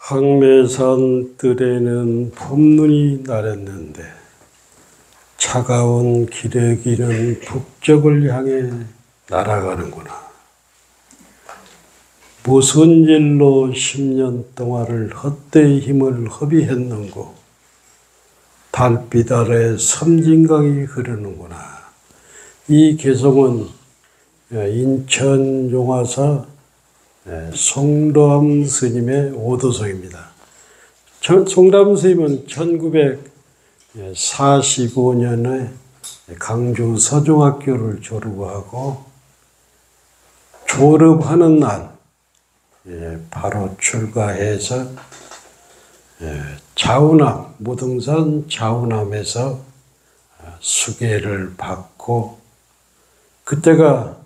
항매산 뜰에는 봄눈이 나렸는데 차가운 기레기는 북쪽을 향해 날아가는구나. 무슨 일로 10년 동안을 헛되이 힘을 허비했는고 달빛 아래 섬진강이 흐르는구나. 이 개성은 인천 용화사 송담 스님의 오도성입니다. 송담 스님은 1945년에 강주 서중학교를 졸업하고 졸업하는 날 바로 출가해서 자우남 무등산 자우남에서 수계를 받고 그때가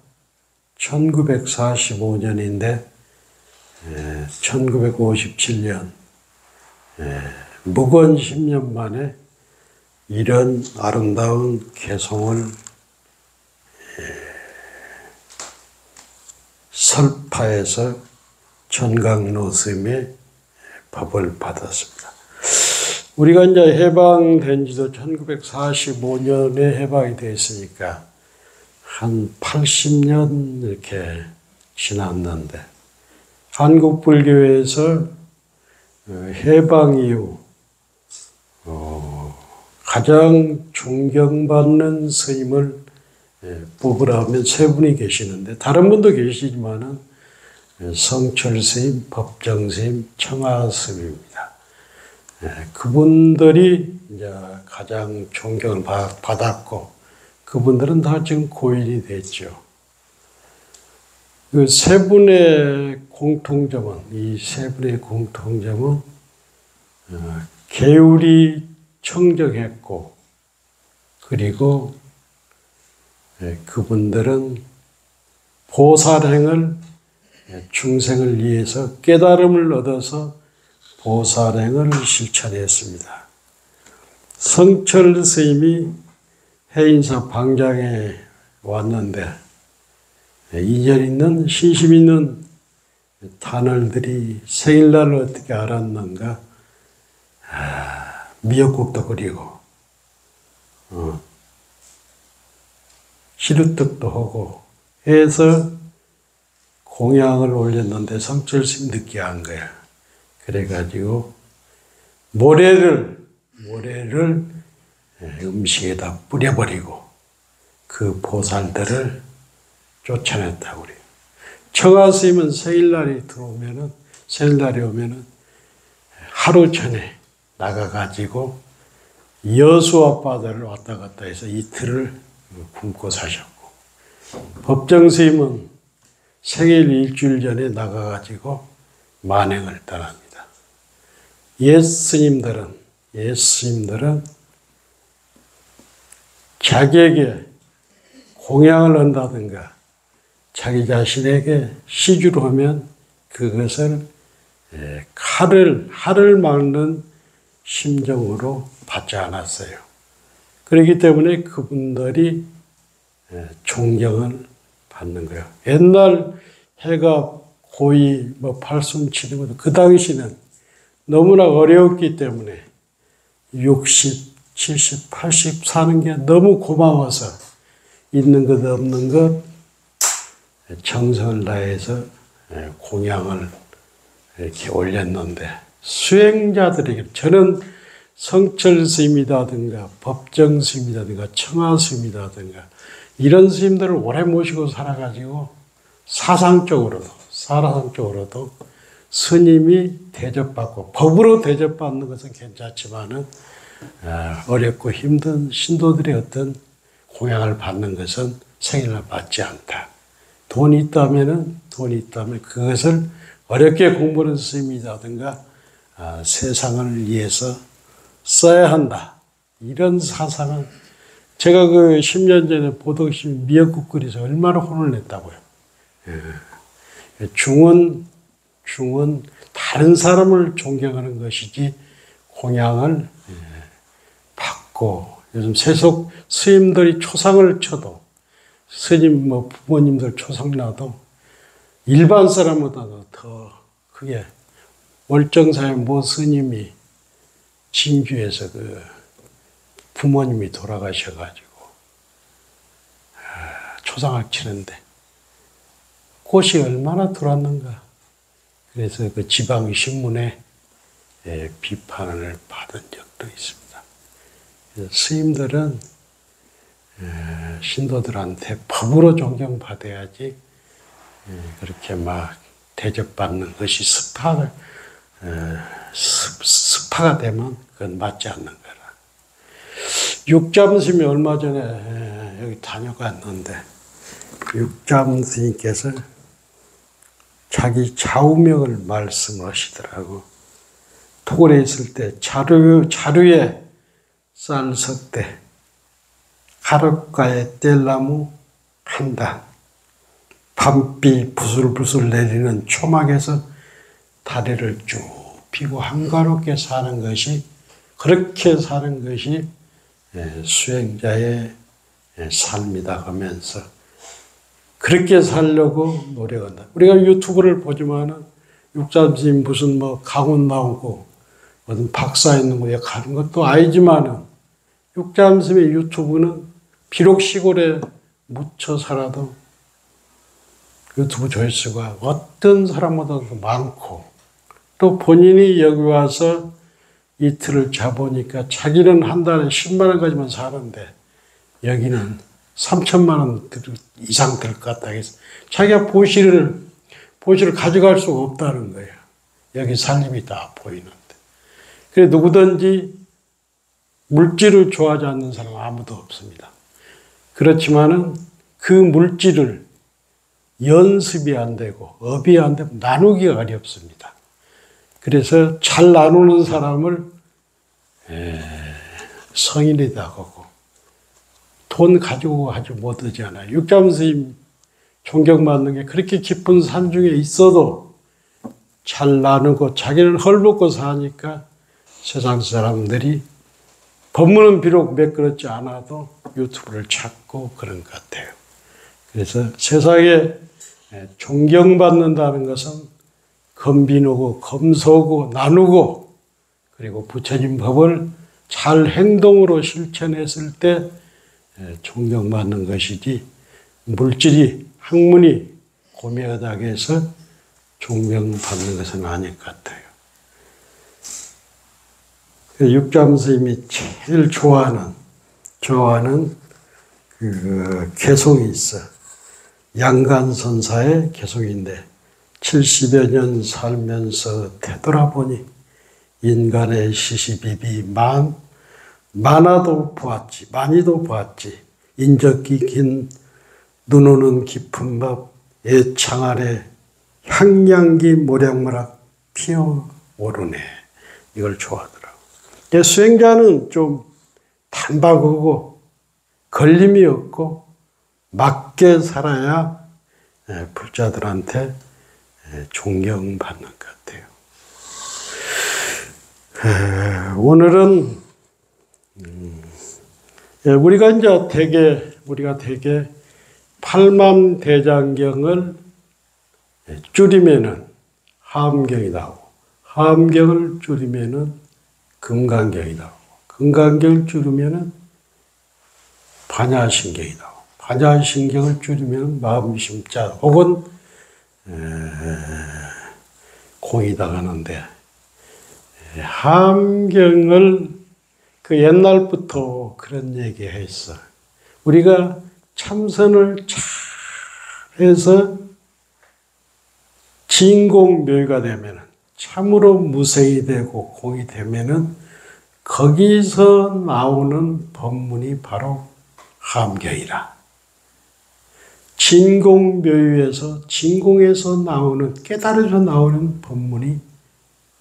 1945년인데 1957년 무건 10년 만에 이런 아름다운 개성을 설파해서 전강로 스님의 법을 받았습니다. 우리가 이제 해방된 지도 1945년에 해방이 됐으니까 한 80년 이렇게 지났는데 한국 불교에서 어, 해방 이후 어, 가장 존경받는 스님을 예, 뽑으라면 세 분이 계시는데 다른 분도 계시지만은 성철 스님, 법정 스님, 청하 스님입니다. 예, 그분들이 가장 존경을 받았고 그분들은 다 지금 고인이 됐죠. 그 세 분의 공통점은 이 세 분의 공통점은 어, 계율이 청정했고 그리고 예, 그분들은 보살행을 예, 중생을 위해서 깨달음을 얻어서 보살행을 실천했습니다. 성철 스님이 해인사 방장에 왔는데 인연 있는 신심 있는 단월들이 생일날을 어떻게 알았는가 아, 미역국도 끓이고 어, 시루떡도 하고 해서 공양을 올렸는데 성철심 늦게 한 거야. 그래가지고 모래를 모래를 음식에다 뿌려버리고 그 보살들을 쫓아냈다 우리. 청아 스님은 생일날이 들어오면은 생일날이 오면은 하루 전에 나가가지고 여수 아빠들을 왔다 갔다 해서 이틀을 굶고 사셨고 법정 스님은 생일 일주일 전에 나가가지고 만행을 떠납니다. 옛 스님들은 옛 스님들은 자기에게 공양을 한다든가 자기 자신에게 시주를 하면 그것을 예, 칼을 칼을 막는 심정으로 받지 않았어요. 그렇기 때문에 그분들이 예, 존경을 받는 거예요. 옛날 해가 고이 뭐 팔숨 치는 것도 그 당시는 너무나 어려웠기 때문에 60, 70, 80 사는 게 너무 고마워서 있는 것 없는 것 정성을 다해서 예, 공양을 이렇게 올렸는데 수행자들에게 저는 성철 스님이라든가 법정 스님이라든가 청하 스님이라든가 이런 스님들을 오래 모시고 살아가지고 사상적으로도 사상적으로도 스님이 대접받고 법으로 대접받는 것은 괜찮지만은 아, 어렵고 힘든 신도들의 어떤 공양을 받는 것은 생일날 받지 않다. 돈이 있다면은 돈이 있다면 그것을 어렵게 공부하는 스님이라든가 아, 세상을 위해서 써야 한다. 이런 사상은 제가 그 10년 전에 보덕심 미역국 끓여서 얼마나 혼을 냈다고요. 예. 중은, 중은 다른 사람을 존경하는 것이지 공양을 받고 요즘 세속 스님들이 초상을 쳐도 스님 뭐 부모님들 초상 나도 일반 사람보다도 더 크게 월정사의 모 스님이 진주에서 그 부모님이 돌아가셔가지고 아, 초상을 치는데 꽃이 얼마나 들어왔는가. 그래서 그 지방 신문에 예, 비판을 받은 적도 있습니다. 스님들은 예, 신도들한테 법으로 존경받아야지 예, 그렇게 막 대접받는 것이 스파를 스파가 되면 그건 맞지 않는 거라. 육잠스님이 얼마 전에 여기 다녀갔는데 육잠스님께서 자기 좌우명을 말씀하시더라고. 토굴에 있을 때 자루, 자루에 쌀 석대, 가륵가에 뗄나무 한 단, 밤비 부슬부슬 내리는 초막에서 다리를 쭉 피고 한가롭게 사는 것이 그렇게 사는 것이 예, 수행자의 예, 삶이다 하면서 그렇게 살려고 노력한다. 우리가 유튜브를 보지만은 육삼심 무슨 뭐 강원 나오고 어떤 박사 있는 곳에 가는 것도 아니지만은 육잠스의 유튜브는 비록 시골에 묻혀 살아도 유튜브 조회수가 어떤 사람보다도 많고 또 본인이 여기 와서 이틀을 자보니까 자기는 한 달에 10만 원까지만 사는데 여기는 3천만 원 이상 될것 같다 해서 자기가 보시를 보시를 가져갈 수가 없다는 거예요. 여기 살림이 다 보이는데. 그래 누구든지 물질을 좋아하지 않는 사람은 아무도 없습니다. 그렇지만은 그 물질을 연습이 안 되고 업이 안 되고 나누기가 어렵습니다. 그래서 잘 나누는 사람을 성인이다 하고 돈 가지고 하지 못하잖아요. 육잠 스님 존경받는 게 그렇게 깊은 산 중에 있어도 잘 나누고 자기는 헐벗고 사니까 세상 사람들이 법문은 비록 매끄럽지 않아도 유튜브를 찾고 그런 것 같아요. 그래서 세상에 존경받는다는 것은 검빈하고 검소고 나누고 그리고 부처님 법을 잘 행동으로 실천했을 때 존경받는 것이지 물질이 학문이 고매하다고 해서 존경받는 것은 아닐 것 같아요. 육잠 스님이 제일 좋아하는 좋아하는 그 개송이 있어. 양간선사의 개송인데 70여 년 살면서 되돌아보니 인간의 시시비비 만 많아도 보았지 많이도 보았지 인적기 긴눈 오는 깊은 밥 애창 아래 향양기 모략모락 피어오르네 이걸 좋아하더라고. 수행자는 좀 단박하고 걸림이 없고 맞게 살아야 불자들한테 존경받는 것 같아요. 오늘은 음, 예, 우리가 이제 대개 우리가 대개 팔만 대장경을 줄이면은 함경이 나오고 함경을 줄이면은 금강경이 나오고 금강경을 줄이면은 반야신경이 나오고 반야신경을 줄이면 마음심자 혹은 공이다 가는데 함경을 그 옛날부터 그런 얘기 했어. 우리가 참선을 잘 해서 진공묘가 되면 참으로 무생이 되고 공이 되면은 거기서 나오는 법문이 바로 함경이라. 진공묘유에서 진공에서 나오는 깨달아서 나오는 법문이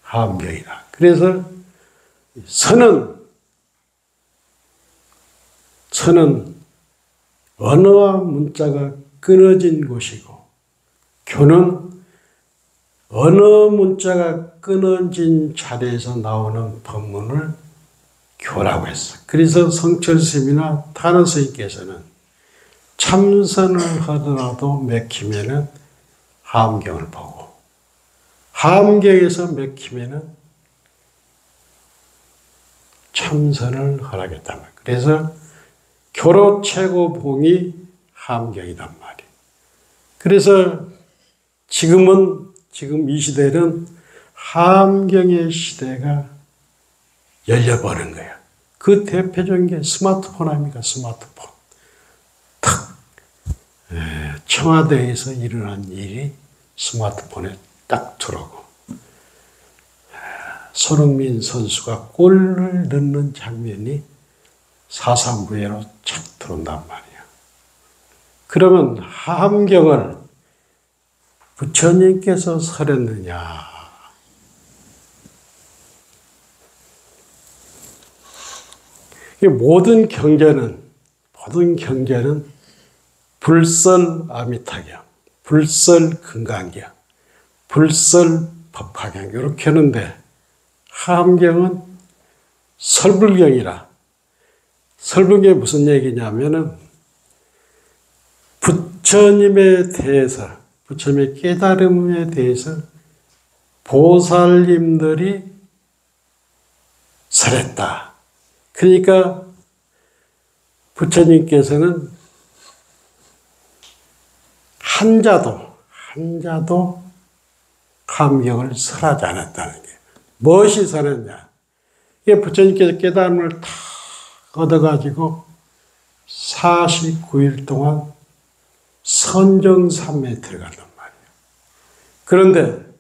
함경이라. 그래서 선은 선은 언어와 문자가 끊어진 곳이고 교는 언어 문자가 끊어진 자리에서 나오는 법문을 교라고 했어. 그래서 성철스님이나 타는 스님께서는 참선을 하더라도 맥히면은 함경을 보고 함경에서 맥히면은 참선을 허락했단 말이에요. 그래서 교로 최고봉이 함경이단 말이에요. 그래서 지금은 지금 이 시대는 함경의 시대가 열려버린 거야. 그 대표적인 게 스마트폰 아닙니까? 스마트폰. 탁 청와대에서 일어난 일이 스마트폰에 딱 들어오고 손흥민 선수가 골을 넣는 장면이 사상부회로 착 들어온단 말이야. 그러면 함경을 부처님께서 설했느냐? 모든 경제는 모든 경제는 불설 아미타경, 불설 금강경, 불설 법화경 이렇게 하는데 함경은 설불경이라 설불경이 무슨 얘기냐면은 부처님에 대해서 부처님의 깨달음에 대해서 보살님들이 설했다. 그러니까 부처님께서는 한자도 한자도 감경을 설하지 않았다는 게 무엇이 설했냐? 이게 부처님께서 깨달음을 다 얻어가지고 49일 동안 선정삼에 들어간단 말이에요. 그런데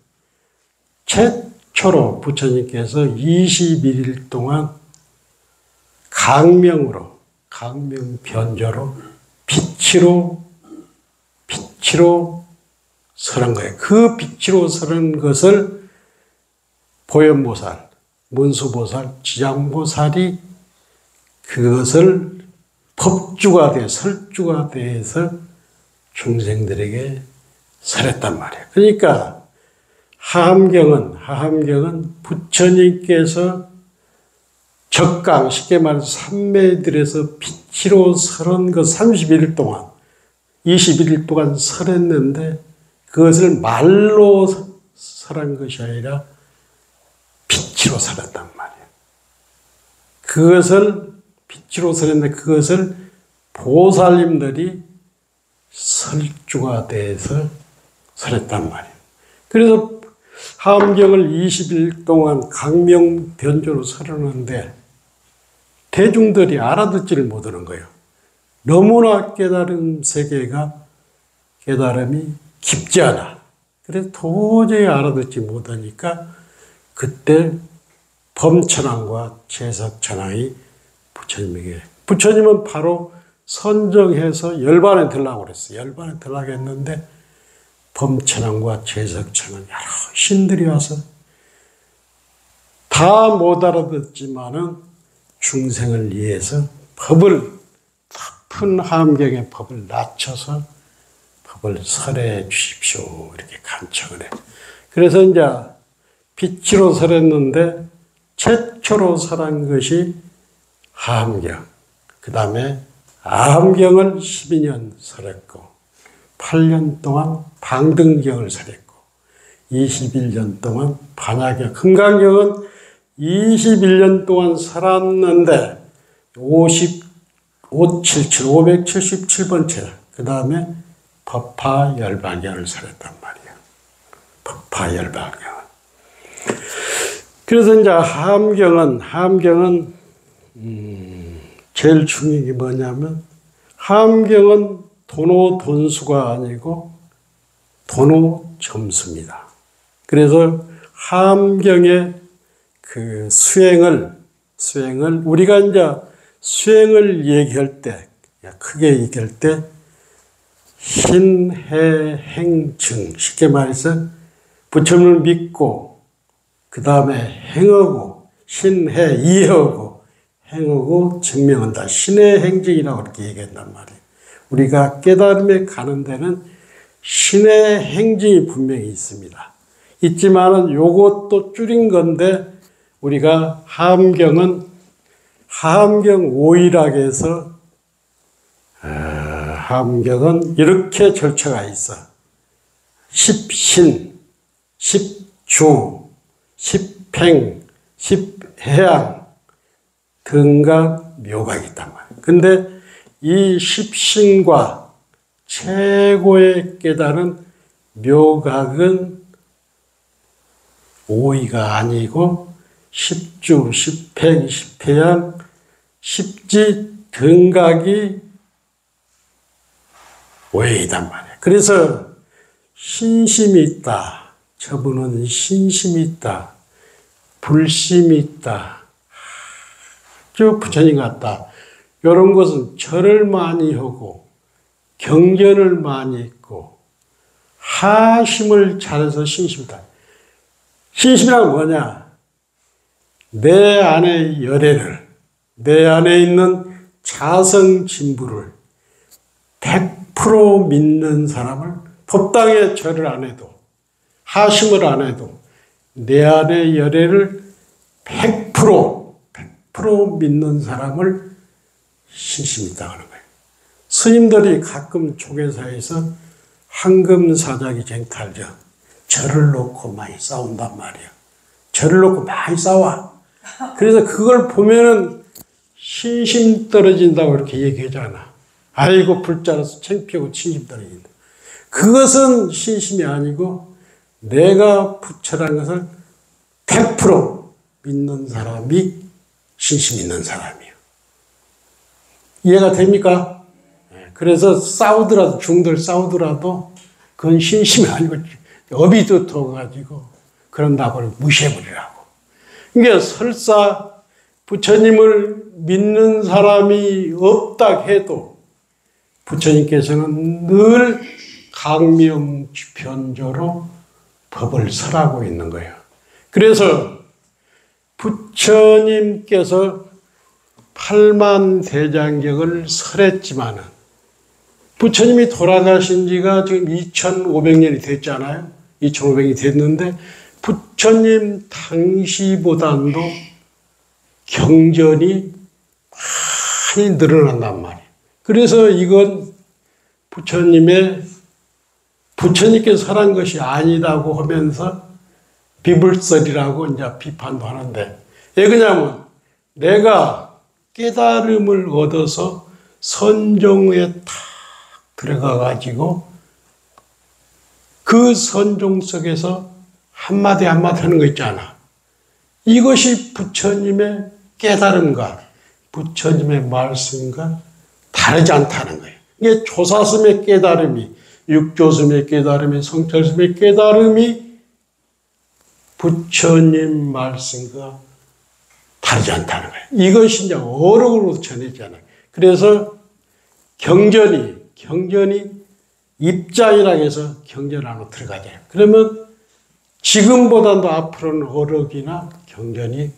최초로 부처님께서 21일 동안 강명으로, 강명 변조로, 빛으로, 빛으로 설한 거예요. 그 빛으로 설한 것을 보현보살, 문수보살, 지장보살이 그것을 법주가 돼, 설주가 돼서 중생들에게 설했단 말이에요. 그러니까 하함경은, 하함경은 부처님께서 적강, 쉽게 말해서 삼매들에서 빛으로 설은 그 31일 동안, 21일 동안 설했는데 그것을 말로 설한 것이 아니라 빛으로 설했단 말이에요. 그것을 빛으로 설했는데 그것을 보살님들이 설주가 돼서 설했단 말이에요. 그래서 함경을 20일 동안 강명 변조로 설하는데 대중들이 알아듣지를 못하는 거예요. 너무나 깨달음 세계가 깨달음이 깊지 않아. 그래서 도저히 알아듣지 못하니까 그때 범천왕과 제석천왕이 부처님에게 부처님은 바로 선정해서 열반에 들라고 그랬어요. 열반에 들라고 했는데 범천왕과 제석천왕 여러 신들이 와서 다 못 알아듣지만은 중생을 위해서 법을 깊은 함경의 법을 낮춰서 법을 설해 주십시오. 이렇게 간청을 해. 그래서 이제 빛으로 설했는데 최초로 설한 것이 하함경. 그 다음에 아함경을 12년 설했고 8년 동안 방등경을 설했고 21년 동안 반야경, 금강경은 21년 동안 살았는데 50, 577, 577번째 그 다음에 법화 열반경을 설했단 말이에요. 법화 열반경. 그래서 이제 함경은 함경은 음, 제일 중요한 게 뭐냐면 함경은 돈호 돈수가 아니고 돈호 점수입니다. 그래서 함경의 그 수행을 수행을 우리가 이제 수행을 얘기할 때 크게 얘기할 때 신해행증 쉽게 말해서 부처님을 믿고 그 다음에 행하고 신해 이해하고 행하고 증명한다. 신의 행증이라고 그렇게 얘기한단 말이에요. 우리가 깨달음에 가는 데는 신의 행증이 분명히 있습니다. 있지만은 요것도 줄인 건데 우리가 함경은 함경 오일학에서 어, 함경은 이렇게 절차가 있어. 십신, 십 십주, 십행, 십해양, 등각, 묘각이 있단 말이에요. 근데 이 십신과 최고의 깨달은 묘각은 오이가 아니고 십주, 십행, 십해양, 십지, 등각이 오해이단 말이에요. 그래서 신심이 있다. 저분은 신심이 있다. 불심이 있다. 아주 부처님 같다. 이런 것은 절을 많이 하고 경전을 많이 했고 하심을 잘해서 신심이다. 신심이란 뭐냐? 내 안의 열애를 내 안에 있는 자성 진부를 100% 믿는 사람을 법당에 절을 안 해도 하심을 안 해도 내 안의 열애를 100% 100% 믿는 사람을 신심이다 하는 거예요. 스님들이 가끔 조계사에서 황금사자기 쟁탈죠. 절을 놓고 많이 싸운단 말이야. 절을 놓고 많이 싸워. 그래서 그걸 보면은 신심 떨어진다고 이렇게 얘기하잖아. 아이고 불자라서 창피하고 친심 떨어진다. 그것은 신심이 아니고 내가 부처라는 것을 100% 믿는 사람이 신심 있는 사람이에요. 이해가 됩니까? 네, 그래서 싸우더라도 중들 싸우더라도 그건 신심이 아니고 업이 붙어가지고 그런 낙을 무시해버리라고. 그러니까 설사 부처님을 믿는 사람이 없다 해도 부처님께서는 늘 강명변조로 법을 설하고 있는 거예요. 그래서 부처님께서 8만 대장경을 설했지만은 부처님이 돌아가신 지가 지금 2500년이 됐잖아요. 2500년이 됐는데 부처님 당시보다도 경전이 많이 늘어난단 말이에요. 그래서 이건 부처님의 부처님께서 설한 것이 아니라고 하면서 비불설이라고 이제 비판도 하는데 왜 그러냐면 내가 깨달음을 얻어서 선종에 탁 들어가 가지고 그 선종 속에서 한마디 한마디 하는 거 있잖아. 이것이 부처님의 깨달음과 부처님의 말씀과 다르지 않다는 거예요. 이게 조사스의 깨달음이, 육조스의 깨달음이, 성철스의 깨달음이 부처님 말씀과 다르지 않다는 거예요. 이것이 이제 어록으로 전해지잖아요. 그래서 경전이, 경전이 입장이라 해서 경전 안으로 들어가잖아요. 그러면 지금보다도 앞으로는 어록이나 경전이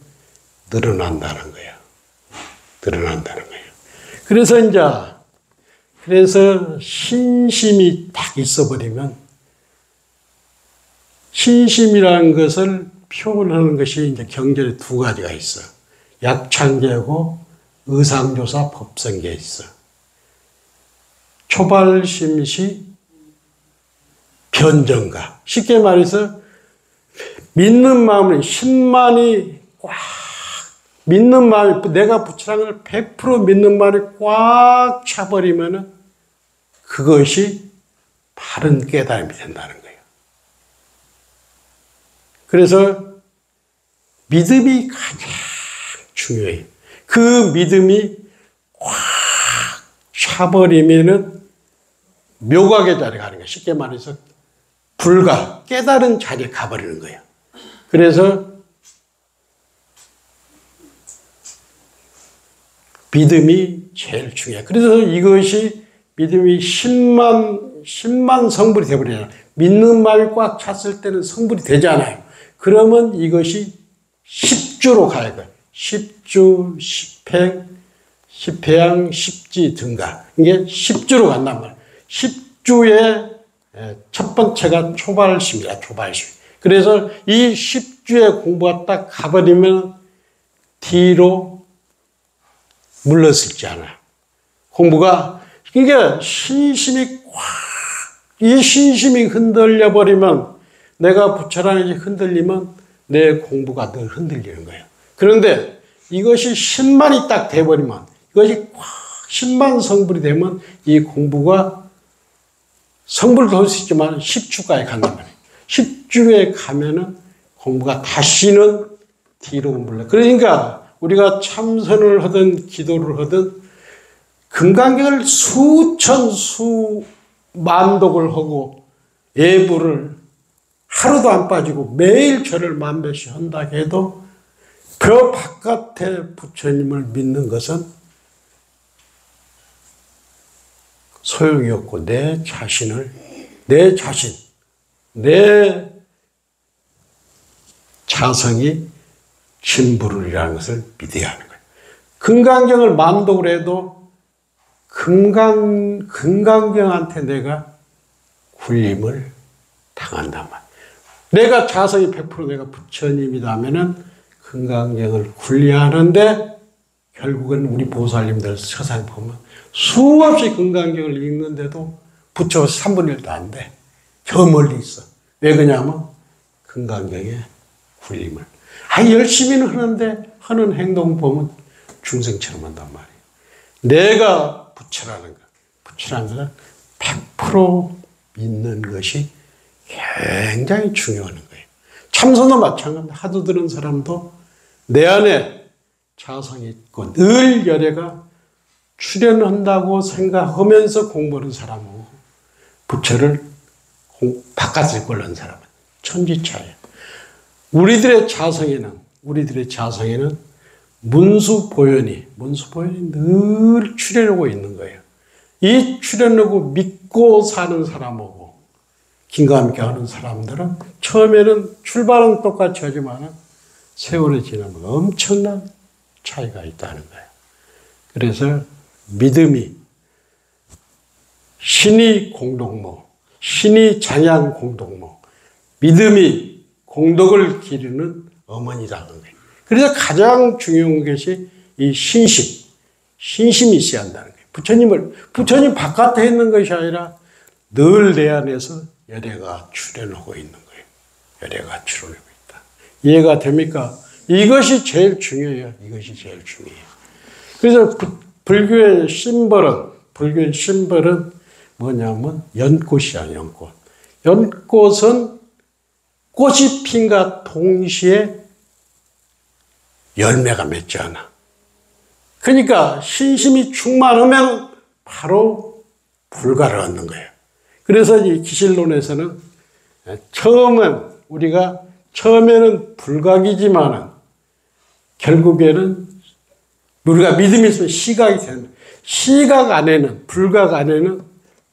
늘어난다는 거예요. 늘어난다는 거예요. 그래서 이제 그래서 신심이 딱 있어버리면 신심이라는 것을 표현하는 것이 이제 경전에 두 가지가 있어. 약창계고 의상조사 법성계 있어. 초발심시 변정가. 쉽게 말해서 믿는 마음을 10만이 꽉 믿는 마음이 내가 부처랑을 100% 믿는 마음이 꽉 차버리면은 그것이 바른 깨달음이 된다는 거예요. 그래서 믿음이 가장 중요해요. 그 믿음이 꽉 차버리면은 묘각의 자리에 가는 거예요. 쉽게 말해서 불가, 깨달은 자리에 가버리는 거예요. 그래서 믿음이 제일 중요해요. 그래서 이것이 믿음이 10만, 10만 성불이 되버리잖아요. 믿는 마음이 꽉 찼을 때는 성불이 되잖아요. 그러면 이것이 10주로 가야 돼요. 10주, 10행, 10회양, 10지 등가. 이게 10주로 간단 말이에요. 10주의 첫 번째가 초발심이다, 초발심. 그래서 이 10주의 공부가 딱 가버리면 뒤로 물러서 있지 않아. 공부가, 그러니까 신심이 꽉, 이 신심이 흔들려 버리면 내가 부처라는 것이 흔들리면 내 공부가 늘 흔들리는 거예요. 그런데 이것이 신만이 딱 돼버리면 이것이 확 신만 성불이 되면 이 공부가 성불도 할수 있지만 10주까지 간단 말이에요. 10주에 가면은 공부가 다시는 뒤로 물러. 그러니까 우리가 참선을 하든 기도를 하든 금강경을 수천 수만 독을 하고 예부를 하루도 안 빠지고 매일 절을 만배씩 한다 해도 그 바깥에 부처님을 믿는 것은 소용이 없고 내 자신을 내 자신 내 자성이 진부를이라는 것을 믿어야 하는 거예요. 금강경을 만독을 해도 금강 금강경한테 내가 굴림을 당한단 말. 내가 자성이 100% 내가 부처님이다 하면은 금강경을 굴리하는데 결국은 우리 보살님들 서상 보면 수없이 금강경을 읽는데도 부처 3분의 1도 안 돼. 저 멀리 있어. 왜 그러냐면 금강경에 굴림을. 아, 열심히는 하는데 하는 행동 보면 중생처럼 한단 말이에요. 내가 부처라는 것. 부처라는 것은 100% 믿는 것이 굉장히 중요한 거예요. 참선도 마찬가지. 하도 들은 사람도 내 안에 있고 늘 열애가 출현한다고 생각하면서 공부하는 사람하고 부처를 바깥을 걸는 사람은 천지차예요. 우리들의 자성에는 우리들의 자성에는 문수 보현이 문수 보현이 늘 출현하고 있는 거예요. 이 출현하고 믿고 사는 사람하고 긴가함께 하는 사람들은 처음에는 출발은 똑같이 하지만 세월이 지나면 엄청난 차이가 있다는 거예요. 그래서 믿음이 신이 공동모, 신이 장양 공동모, 믿음이 공덕을 기르는 어머니라는 거예요. 그래서 가장 중요한 것이 이 신심, 신심이 있어야 한다는 거예요. 부처님을, 부처님 바깥에 있는 것이 아니라 늘 내 안에서 열애가 출현하고 있는 거예요. 열애가 출현하고 있다. 이해가 됩니까? 이것이 제일 중요해요. 이것이 제일 중요해요. 그래서 불교의 심벌은, 불교의 심벌은 뭐냐면 연꽃이야, 연꽃. 연꽃은 꽃이 핀과 동시에 열매가 맺지 않아. 그러니까 신심이 충만하면 바로 불가를 얻는 거예요. 그래서 이 기실론에서는 처음은 우리가 처음에는 불각이지만은 결국에는 우리가 믿음이 있으면 시각이 되는 시각 안에는 불각 안에는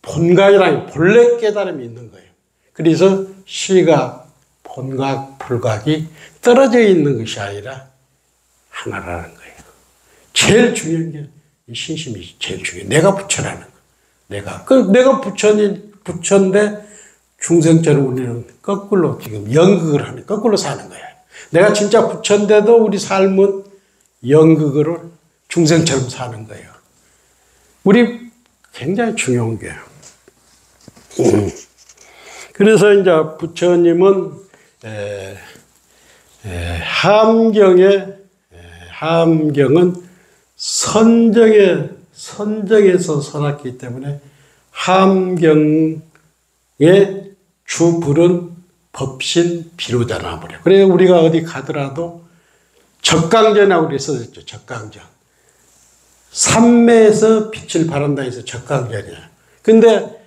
본각이라는 본래 깨달음이 있는 거예요. 그래서 시각, 본각, 불각이 떨어져 있는 것이 아니라 하나라는 거예요. 제일 중요한 게 신심이 제일 중요해요. 내가 부처라는 거. 내가 그 내가 부처님 부처인데 중생처럼 우리는 거꾸로 지금 연극을 하는 거꾸로 사는 거야. 내가 진짜 부처인데도 우리 삶은 연극으로 중생처럼 사는 거예요. 우리 굉장히 중요한 게요. 음. 그래서 이제 부처님은 에, 에, 함경에 에, 함경은 선정에 선정에서 살았기 때문에 함경의 주불은 법신 비로자나 버려. 그래 우리가 어디 가더라도 적강전이라고 써졌죠. 적강전. 삼매에서 빛을 발한다 해서 적강전이야. 근데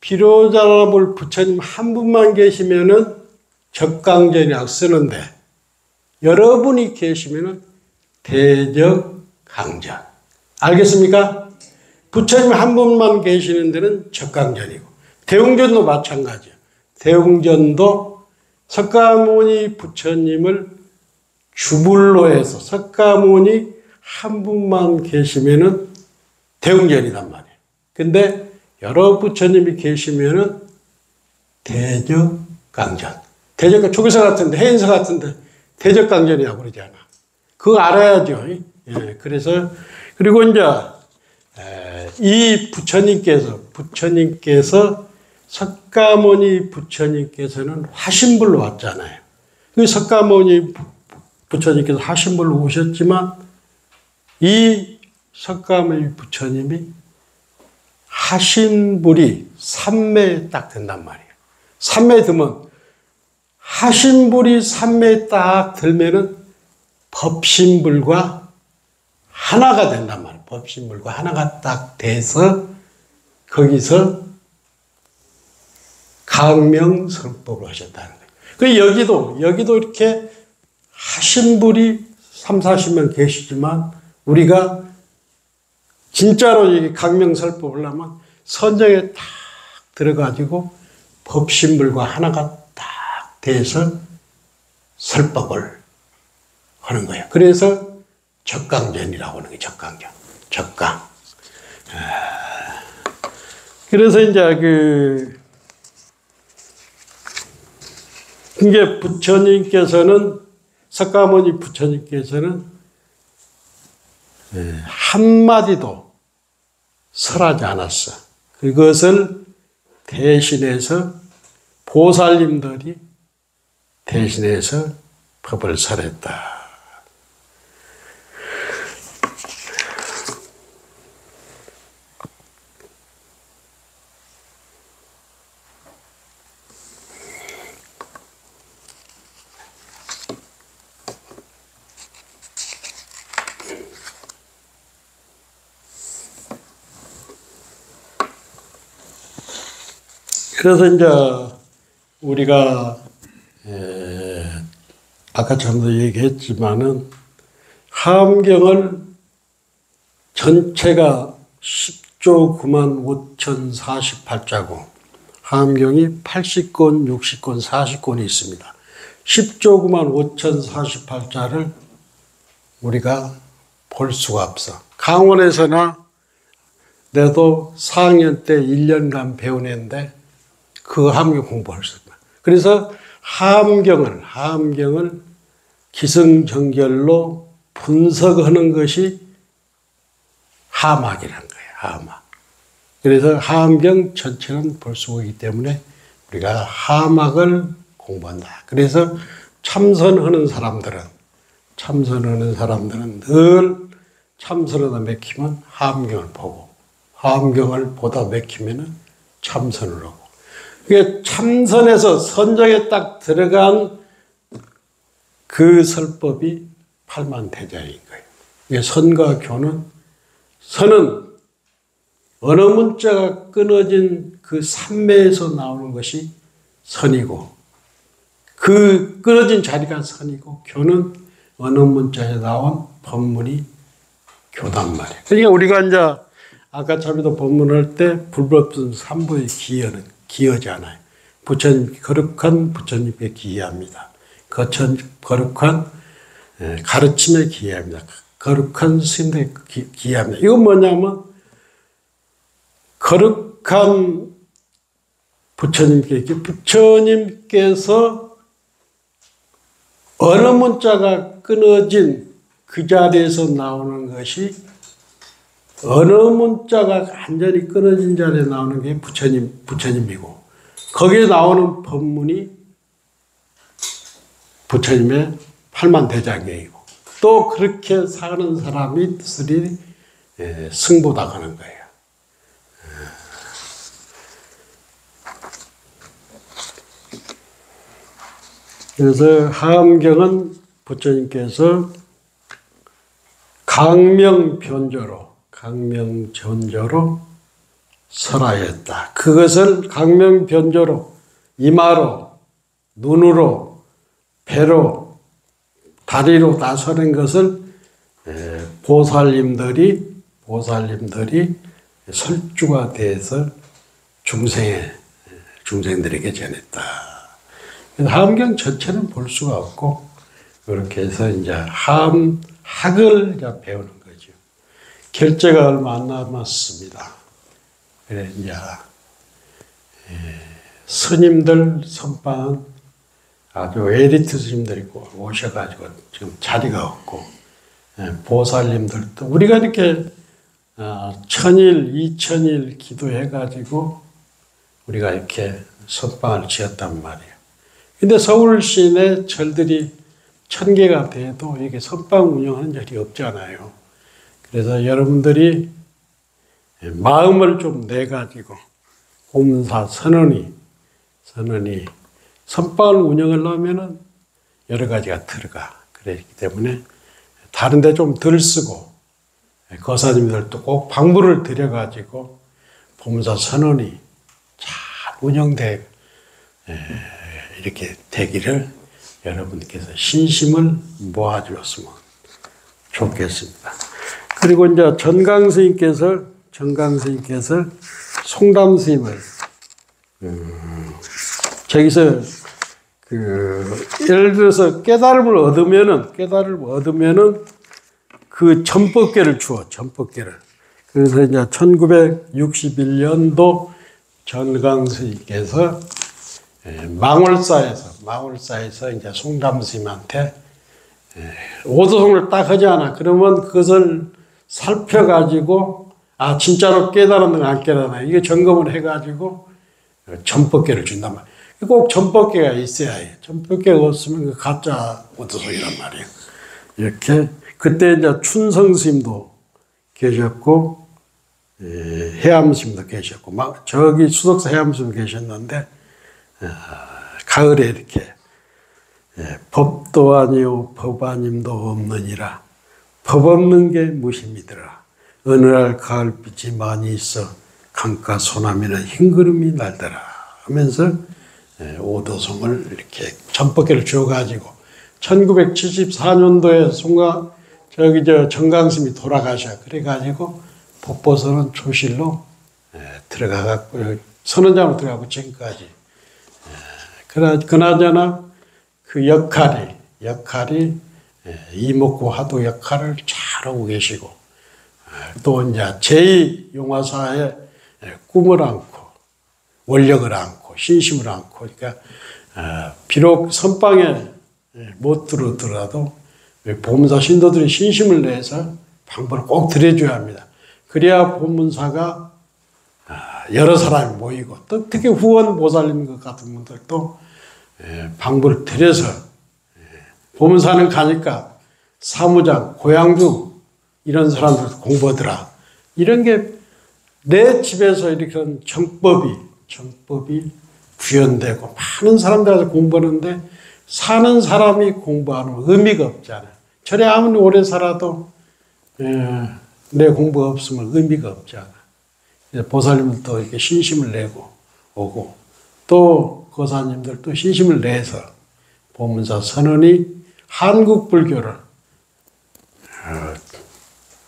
비로자나볼 부처님 한 분만 계시면은 적강전이라고 쓰는데 여러분이 계시면은 대적강전. 알겠습니까? 부처님 한 분만 계시는 데는 적강전이고 대웅전도 마찬가지예요. 대웅전도 석가모니 부처님을 주불로 해서 석가모니 한 분만 계시면은 대웅전이단 말이에요. 근데 여러 부처님이 계시면은 대적강전. 대적 조교사 같은데 해인사 같은데 대적강전이라고 그러잖아. 그거 알아야죠. 예, 그래서 그리고 이제 이 부처님께서 부처님께서 석가모니 부처님께서는 화신불로 왔잖아요. 그 석가모니 부처님께서 화신불로 오셨지만 이 석가모니 부처님이 하신불이 삼매에 딱 된단 말이에요. 삼매에 들면 하신불이 삼매에 딱 들면은 법신불과 하나가 된단 말이에요. 법신불과 하나가 딱 돼서 거기서 강명설법을 하셨다는 거예요. 그 여기도 여기도 이렇게 하신 분이 3, 40명 계시지만 우리가 진짜로 이 강명설법을 하면 선정에 딱 들어가지고 법신불과 하나가 딱 돼서 설법을 하는 거예요. 그래서 적강전이라고 하는 거예요. 적강전. 적강. 아, 그래서 이제 그 이게 부처님께서는 석가모니 부처님께서는 예, 한마디도 설하지 않았어. 그것을 대신해서 보살님들이 대신해서 법을 설했다. 그래서 이제 우리가 아까 전도 얘기했지만은 함경을 전체가 10조 9만 5천 48자고 함경이 80권, 60권, 40권이 있습니다. 10조 9만 5천 48자를 우리가 볼 수가 없어. 강원에서나 내도 4학년 때 1년간 배우는데 그 함경 공부할 수 있다. 그래서 함경을 함경을 기승전결로 분석하는 것이 하막이란 거예요. 하막. 그래서 함경 전체는 볼수 없기 때문에 우리가 하막을 공부한다. 그래서 참선하는 사람들은 참선하는 사람들은 늘 참선하다 맥히면 함경을 보고 함경을 보다 맥히면 참선을 하고 그게 참선에서 선정에 딱 들어간 그 설법이 팔만대자인 거예요. 이게 선과 교는 선은 어느 문자가 끊어진 그 삼매에서 나오는 것이 선이고 그 끊어진 자리가 선이고 교는 어느 문자에 나온 법문이 교단 말이에요. 그러니까 우리가 이제 아까 참에도 법문할 때 불법선 삼부의 기여는 기여잖아요. 부처님, 거룩한 부처님께 기여합니다. 거천, 거룩한 가르침에 기여합니다. 거룩한 스님에 기여합니다. 이건 뭐냐면, 거룩한 부처님께, 부처님께서 어느 문자가 끊어진 그 자리에서 나오는 것이 어느 문자가 완전히 끊어진 자리에 나오는 게 부처님, 부처님이고, 거기에 나오는 법문이 부처님의 팔만 대장경이고, 또 그렇게 사는 사람이 뜻을 예, 승보다가는 거예요. 그래서 하암경은 부처님께서 강명변조로 강명전조로 설하였다. 그것을 강명변조로 이마로 눈으로 배로 다리로 다 서는 것을 보살님들이 보살님들이 설주가 돼서 중생에 중생들에게 전했다. 함경 전체는 볼 수가 없고 그렇게 해서 이제 함 학을 배우는 결제가 얼마 안 남았습니다. 그래, 이제, 예, 스님들 선방은 아주 에리트 스님들이 오셔가지고 지금 자리가 없고, 예, 보살님들도 우리가 이렇게 어, 천일, 이천일 기도해가지고 우리가 이렇게 선방을 지었단 말이에요. 근데 서울 시내 절들이 천 개가 돼도 이게 선방 운영하는 절이 없잖아요. 그래서 여러분들이 마음을 좀 내가지고 공사 선언이 선언이 선방을 운영을 하면은 여러 가지가 들어가. 그렇기 때문에 다른데 좀 덜 쓰고 거사님들도 꼭 방부를 들여가지고 봉사 선언이 잘 운영돼 에, 이렇게 되기를 여러분께서 신심을 모아주었으면 좋겠습니다. 그리고 이제 전강 스님께서 전강 스님께서 송담 스님을 음, 저기서 그 예를 들어서 깨달음을 얻으면은 깨달음을 얻으면은 그 전법계를 주어 전법계를. 그래서 이제 1961년도 전강 스님께서 예, 망월사에서 망월사에서 이제 송담 스님한테 예, 오도송을 딱 하지 않아. 그러면 그것을 살펴가지고 아 진짜로 깨달았는가 안 깨달았나 이게 점검을 해가지고 전법계를 준단 말이에요. 꼭 전법계가 있어야 해요. 전법계가 없으면 그 가짜 오도송이란 말이에요. 이렇게 그때 이제 춘성 스님도 계셨고 예, 해암 스님도 계셨고 막 저기 수덕사 해암 스님 계셨는데 어, 가을에 이렇게 예, 법도 아니요 법 아님도 없느니라 법 없는 게 무심이더라. 어느 날 가을빛이 많이 있어 강가 소나미는 흰구름이 날더라 하면서 예, 오도송을 이렇게 전법계를 줘가지고 1974년도에 송가 저기 저 정강스님이 돌아가셔. 그래가지고 복보선은 초실로 예, 들어가갖고 선언장으로 들어가고 지금까지. 예, 그나 그나저나 그 역할이 역할이 예, 이목구 화도 역할을 잘하고 계시고 또 이제 제2 용화사의 꿈을 안고 원력을 안고 신심을 안고 그러니까 어, 비록 선방에 못 들어더라도 보문사 신도들이 신심을 내서 방법을 꼭 들여줘야 합니다. 그래야 보문사가 아, 여러 사람이 모이고 또 특히 후원 보살님 것 같은 분들도 방법을 들여서 보문사는 가니까 사무장, 고향주 이런 사람들 공부하더라. 이런 게 내 집에서 이렇게 정법이 정법이 구현되고 많은 사람들한테 공부하는데 사는 사람이 공부하는 의미가 없잖아요. 절에 아무리 오래 살아도 에, 내 공부가 없으면 의미가 없잖아. 보살님도 이렇게 신심을 내고 오고 또 거사님들도 신심을 내서 보문사 선언이 한국 불교를 어,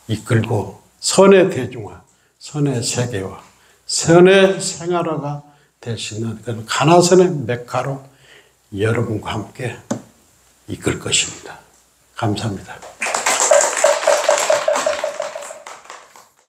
이끌고 선의 대중화, 선의 세계화, 선의 생활화가 될 수 있는 그런 가나선의 메카로 여러분과 함께 이끌 것입니다. 감사합니다.